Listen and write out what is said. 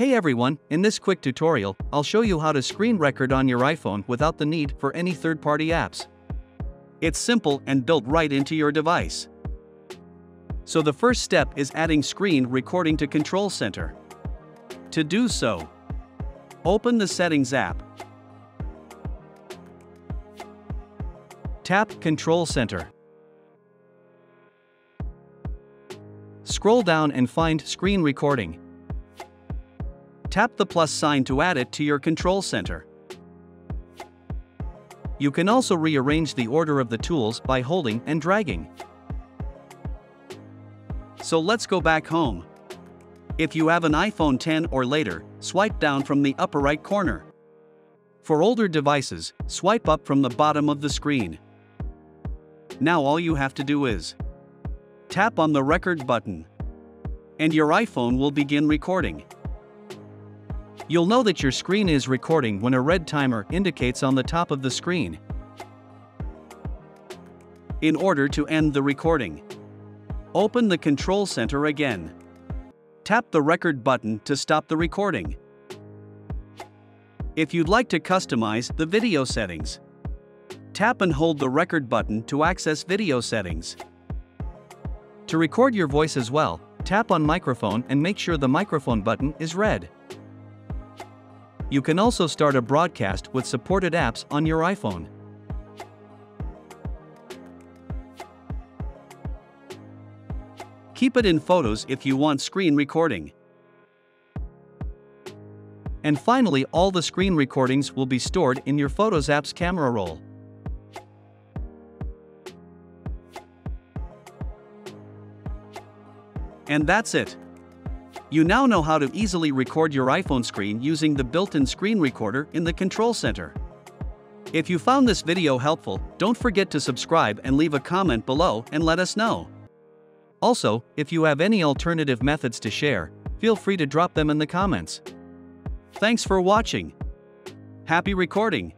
Hey everyone, in this quick tutorial, I'll show you how to screen record on your iPhone without the need for any third-party apps. It's simple and built right into your device. So the first step is adding screen recording to Control Center. To do so, open the Settings app. Tap Control Center. Scroll down and find Screen Recording. Tap the plus sign to add it to your control center. You can also rearrange the order of the tools by holding and dragging. So let's go back home. If you have an iPhone 10 or later, swipe down from the upper right corner. For older devices, swipe up from the bottom of the screen. Now all you have to do is tap on the record button, and your iPhone will begin recording. You'll know that your screen is recording when a red timer indicates on the top of the screen. In order to end the recording, open the control center again. Tap the record button to stop the recording. If you'd like to customize the video settings, tap and hold the record button to access video settings. To record your voice as well, tap on microphone and make sure the microphone button is red. You can also start a broadcast with supported apps on your iPhone. Keep it in photos if you want screen recording. And finally, all the screen recordings will be stored in your Photos app's camera roll. And that's it. You now know how to easily record your iPhone screen using the built-in screen recorder in the control center. If you found this video helpful, don't forget to subscribe and leave a comment below and let us know. Also, if you have any alternative methods to share, feel free to drop them in the comments. Thanks for watching. Happy recording!